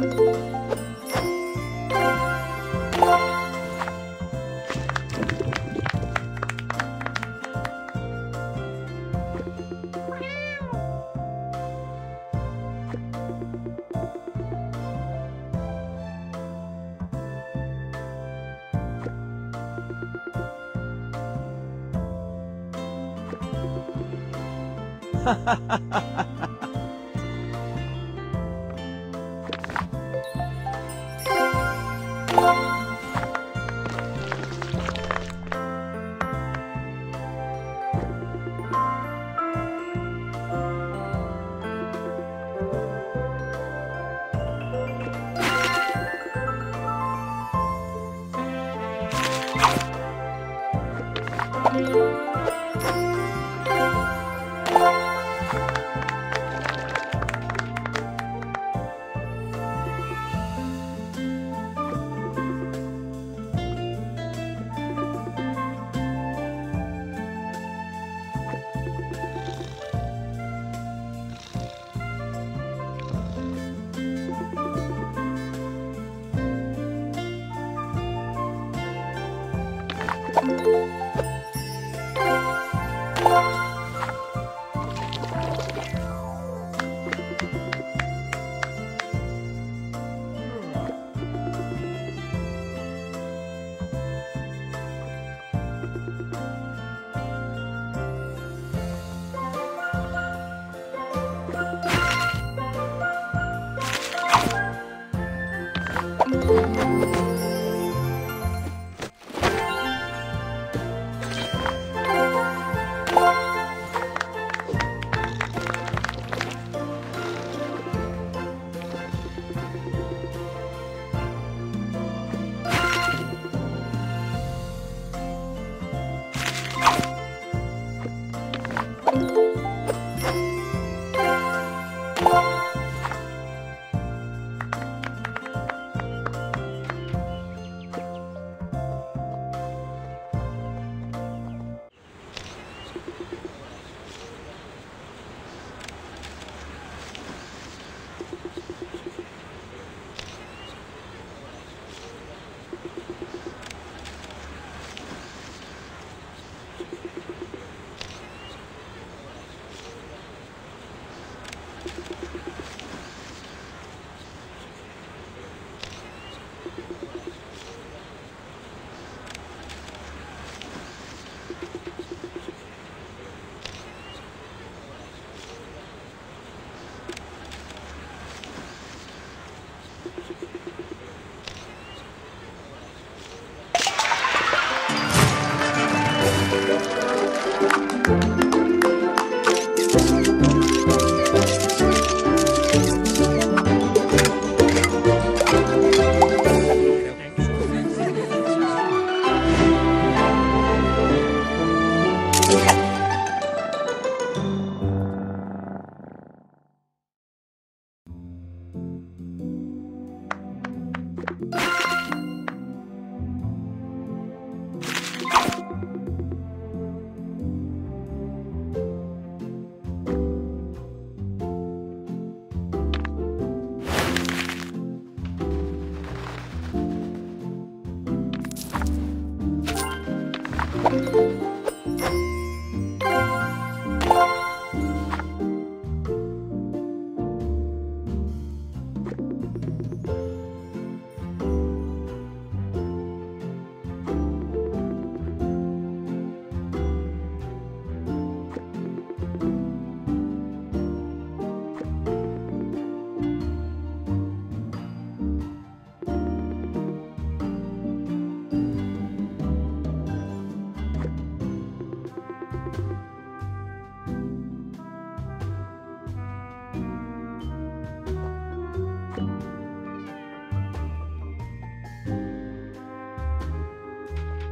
Thank you